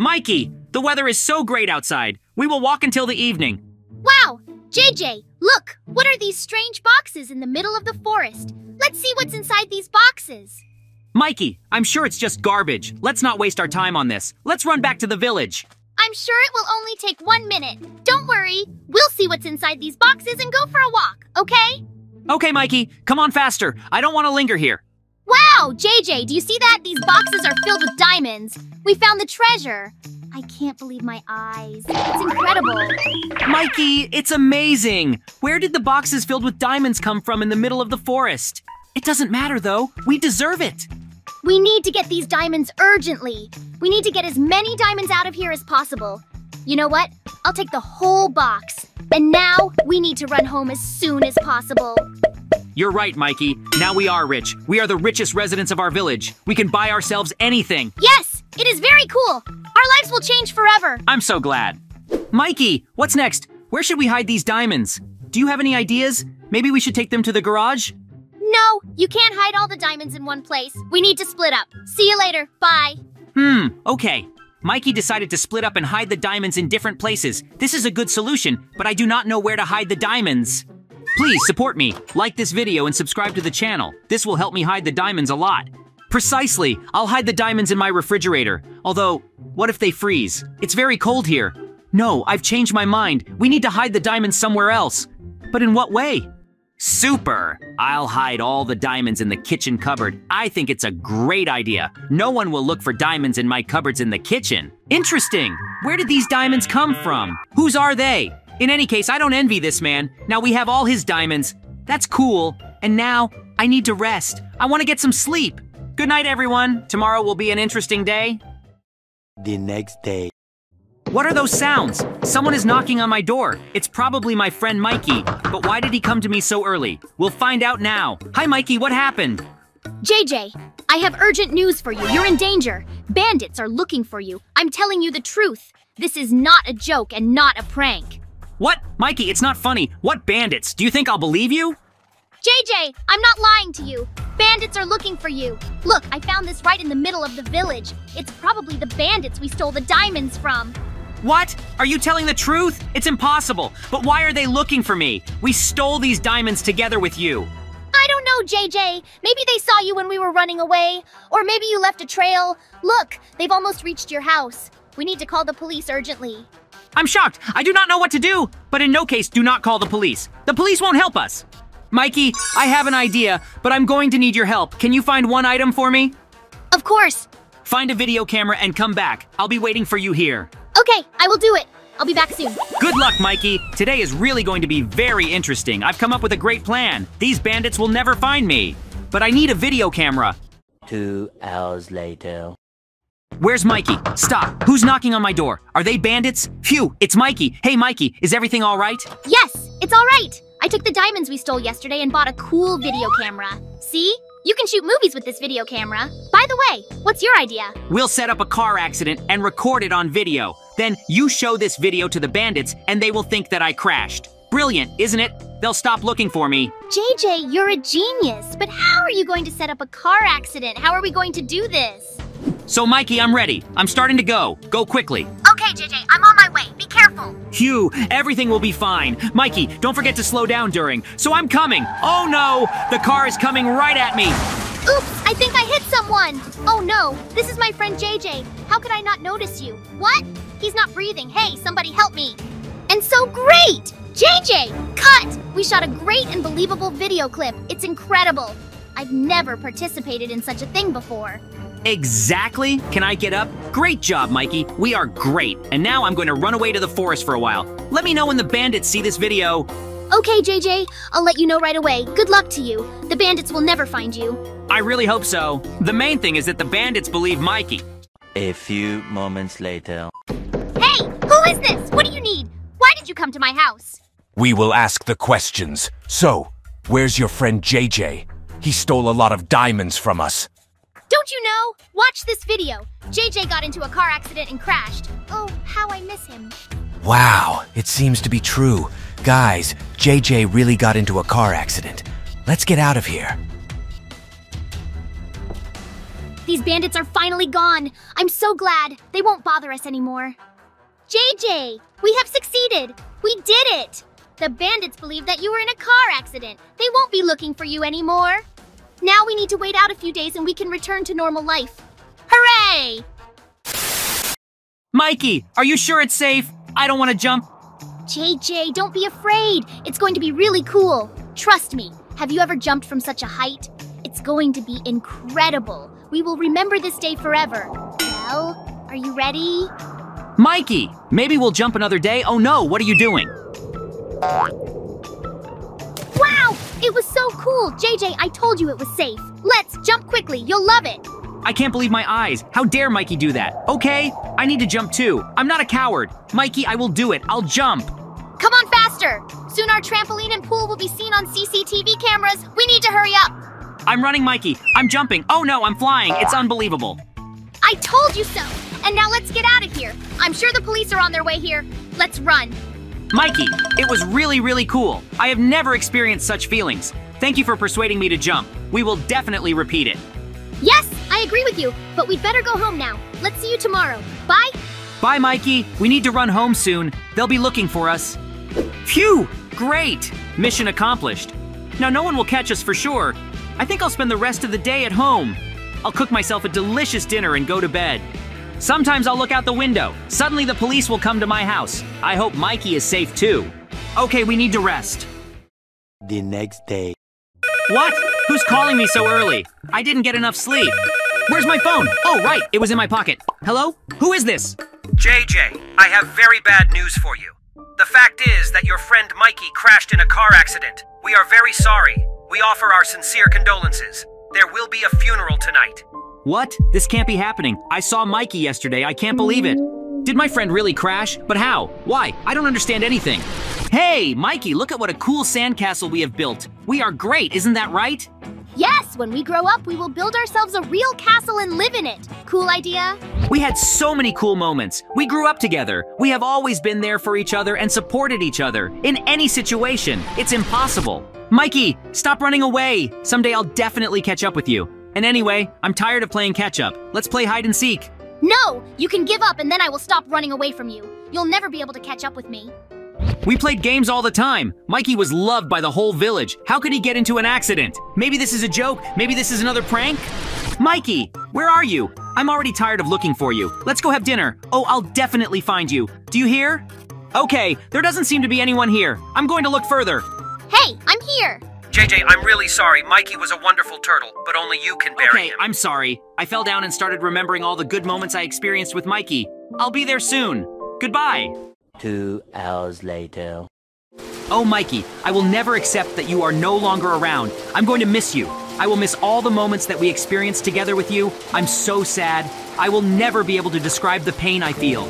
Mikey, the weather is so great outside. We will walk until the evening. Wow! JJ, look! What are these strange boxes in the middle of the forest? Let's see what's inside these boxes. Mikey, I'm sure it's just garbage. Let's not waste our time on this. Let's run back to the village. I'm sure it will only take one minute. Don't worry. We'll see what's inside these boxes and go for a walk, okay? Okay, Mikey, come on faster. I don't want to linger here. Wow, JJ, do you see that? These boxes are filled with diamonds. We found the treasure. I can't believe my eyes. It's incredible. Mikey, it's amazing. Where did the boxes filled with diamonds come from in the middle of the forest? It doesn't matter, though. We deserve it. We need to get these diamonds urgently. We need to get as many diamonds out of here as possible. You know what? I'll take the whole box. And now we need to run home as soon as possible. You're right, Mikey. Now we are rich. We are the richest residents of our village. We can buy ourselves anything. Yes, it is very cool. Our lives will change forever. I'm so glad. Mikey, what's next? Where should we hide these diamonds? Do you have any ideas? Maybe we should take them to the garage? No, you can't hide all the diamonds in one place. We need to split up. See you later. Bye. Hmm, okay. Mikey decided to split up and hide the diamonds in different places. This is a good solution, but I do not know where to hide the diamonds. Please support me, like this video and subscribe to the channel. This will help me hide the diamonds a lot. Precisely, I'll hide the diamonds in my refrigerator. Although, what if they freeze? It's very cold here. No, I've changed my mind. We need to hide the diamonds somewhere else. But in what way? Super! I'll hide all the diamonds in the kitchen cupboard. I think it's a great idea. No one will look for diamonds in my cupboards in the kitchen. Interesting! Where did these diamonds come from? Whose are they? In any case, I don't envy this man. Now we have all his diamonds. That's cool. And now, I need to rest. I want to get some sleep. Good night, everyone. Tomorrow will be an interesting day. The next day. What are those sounds? Someone is knocking on my door. It's probably my friend Mikey. But why did he come to me so early? We'll find out now. Hi, Mikey, what happened? JJ, I have urgent news for you. You're in danger. Bandits are looking for you. I'm telling you the truth. This is not a joke and not a prank. What? Mikey, it's not funny. What bandits? Do you think I'll believe you? JJ, I'm not lying to you. Bandits are looking for you. Look, I found this right in the middle of the village. It's probably the bandits we stole the diamonds from. What? Are you telling the truth? It's impossible. But why are they looking for me? We stole these diamonds together with you. I don't know, JJ. Maybe they saw you when we were running away. Or maybe you left a trail. Look, they've almost reached your house. We need to call the police urgently. I'm shocked. I do not know what to do. But in no case, do not call the police. The police won't help us. Mikey, I have an idea, but I'm going to need your help. Can you find one item for me? Of course. Find a video camera and come back. I'll be waiting for you here. Okay, I will do it. I'll be back soon. Good luck, Mikey. Today is really going to be very interesting. I've come up with a great plan. These bandits will never find me. But I need a video camera. Two hours later. Where's Mikey? Stop. Who's knocking on my door? Are they bandits? Phew, it's Mikey. Hey, Mikey, is everything all right? Yes, it's all right. I took the diamonds we stole yesterday and bought a cool video camera. See? You can shoot movies with this video camera. By the way, what's your idea? We'll set up a car accident and record it on video. Then you show this video to the bandits and they will think that I crashed. Brilliant, isn't it? They'll stop looking for me. JJ, you're a genius. But how are you going to set up a car accident? How are we going to do this? So, Mikey, I'm ready. I'm starting to go. Go quickly. Okay, JJ, I'm on my way. Be careful. Hugh, everything will be fine. Mikey, don't forget to slow down during. So I'm coming. Oh no! The car is coming right at me. Oops, I think I hit someone. Oh no, this is my friend JJ. How could I not notice you? What? He's not breathing. Hey, somebody help me. And so great! JJ, cut! We shot a great and believable video clip. It's incredible. I've never participated in such a thing before. Exactly. Can I get up? Great job, Mikey. We are great. And now I'm going to run away to the forest for a while. Let me know when the bandits see this video. Okay, JJ, I'll let you know right away. Good luck to you. The bandits will never find you. I really hope so. The main thing is that the bandits believe Mikey. A few moments later. Hey, who is this? What do you need? Why did you come to my house? We will ask the questions. So, where's your friend JJ? He stole a lot of diamonds from us. Don't you know? Watch this video. JJ got into a car accident and crashed. Oh, how I miss him. Wow, it seems to be true. Guys, JJ really got into a car accident. Let's get out of here. These bandits are finally gone. I'm so glad. They won't bother us anymore. JJ, we have succeeded. We did it. The bandits believe that you were in a car accident. They won't be looking for you anymore. Now we need to wait out a few days and we can return to normal life. Hooray! Mikey, are you sure it's safe? I don't want to jump. JJ, don't be afraid. It's going to be really cool. Trust me. Have you ever jumped from such a height? It's going to be incredible. We will remember this day forever. Well, are you ready? Mikey, maybe we'll jump another day. Oh no, what are you doing? It was so cool! JJ, I told you it was safe. Let's jump quickly. You'll love it. I can't believe my eyes. How dare Mikey do that? Okay, I need to jump too. I'm not a coward. Mikey, I will do it. I'll jump. Come on faster! Soon our trampoline and pool will be seen on CCTV cameras. We need to hurry up. I'm running, Mikey. I'm jumping. Oh no, I'm flying. It's unbelievable. I told you so. And now let's get out of here. I'm sure the police are on their way here. Let's run. Mikey, it was really, really cool. I have never experienced such feelings. Thank you for persuading me to jump. We will definitely repeat it. Yes, I agree with you, but we'd better go home now. Let's see you tomorrow. Bye. Bye, Mikey. We need to run home soon. They'll be looking for us. Phew! Great! Mission accomplished. Now, no one will catch us for sure. I think I'll spend the rest of the day at home. I'll cook myself a delicious dinner and go to bed. Sometimes I'll look out the window. Suddenly, the police will come to my house. I hope Mikey is safe too. Okay, we need to rest. The next day. What? Who's calling me so early? I didn't get enough sleep. Where's my phone? Oh, right, it was in my pocket. Hello? Who is this? JJ, I have very bad news for you. The fact is that your friend Mikey crashed in a car accident. We are very sorry. We offer our sincere condolences. There will be a funeral tonight. What? This can't be happening. I saw Mikey yesterday. I can't believe it. Did my friend really crash? But how? Why? I don't understand anything. Hey, Mikey, look at what a cool sandcastle we have built. We are great, isn't that right? Yes, when we grow up, we will build ourselves a real castle and live in it. Cool idea? We had so many cool moments. We grew up together. We have always been there for each other and supported each other. In any situation, it's impossible. Mikey, stop running away. Someday I'll definitely catch up with you. And anyway, I'm tired of playing catch up. Let's play hide and seek. No! You can give up and then I will stop running away from you. You'll never be able to catch up with me. We played games all the time. Mikey was loved by the whole village. How could he get into an accident? Maybe this is a joke. Maybe this is another prank. Mikey, where are you? I'm already tired of looking for you. Let's go have dinner. Oh, I'll definitely find you. Do you hear? Okay, there doesn't seem to be anyone here. I'm going to look further. Hey, I'm here! JJ, I'm really sorry. Mikey was a wonderful turtle, but only you can bury Okay, him. I'm sorry. I fell down and started remembering all the good moments I experienced with Mikey. I'll be there soon. Goodbye. Two hours later. Oh, Mikey, I will never accept that you are no longer around. I'm going to miss you. I will miss all the moments that we experienced together with you. I'm so sad. I will never be able to describe the pain I feel.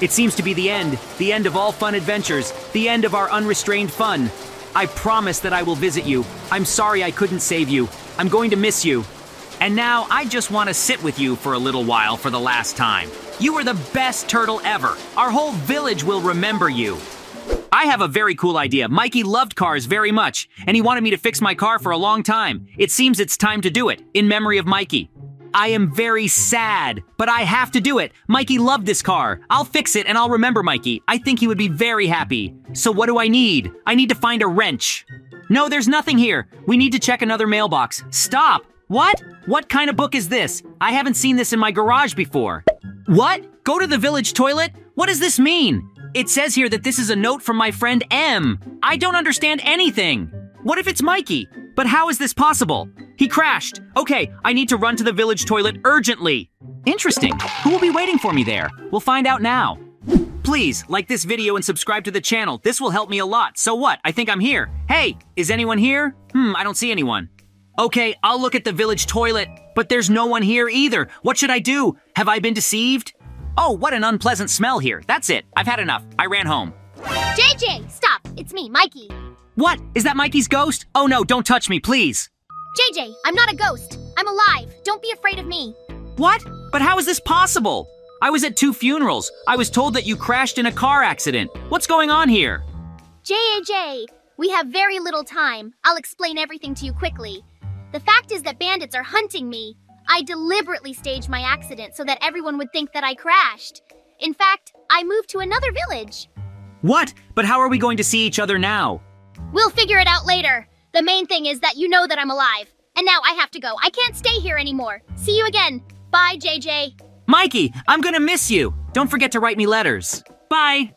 It seems to be the end, the end of all fun adventures, the end of our unrestrained fun. I promise that I will visit you. I'm sorry I couldn't save you. I'm going to miss you. And now I just want to sit with you for a little while for the last time. You were the best turtle ever. Our whole village will remember you. I have a very cool idea. Mikey loved cars very much, and he wanted me to fix my car for a long time. It seems it's time to do it, in memory of Mikey. I am very sad, but I have to do it. Mikey loved this car. I'll fix it and I'll remember Mikey. I think he would be very happy. So what do I need? I need to find a wrench. No, there's nothing here. We need to check another mailbox. Stop! What? What kind of book is this? I haven't seen this in my garage before. What? Go to the village toilet? What does this mean? It says here that this is a note from my friend M. I don't understand anything. What if it's Mikey? But how is this possible? He crashed. Okay, I need to run to the village toilet urgently. Interesting. Who will be waiting for me there? We'll find out now. Please, like this video and subscribe to the channel. This will help me a lot. So what? I think I'm here. Hey, is anyone here? Hmm, I don't see anyone. Okay, I'll look at the village toilet, but there's no one here either. What should I do? Have I been deceived? Oh, what an unpleasant smell here. That's it. I've had enough. I ran home. JJ, stop! It's me, Mikey. What? Is that Mikey's ghost? Oh no, don't touch me, please. JJ, I'm not a ghost. I'm alive. Don't be afraid of me. What? But how is this possible? I was at two funerals. I was told that you crashed in a car accident. What's going on here? JJ, we have very little time. I'll explain everything to you quickly. The fact is that bandits are hunting me. I deliberately staged my accident so that everyone would think that I crashed. In fact, I moved to another village. What? But how are we going to see each other now? We'll figure it out later. The main thing is that you know that I'm alive. And now I have to go. I can't stay here anymore. See you again. Bye, JJ. Mikey, I'm gonna miss you. Don't forget to write me letters. Bye.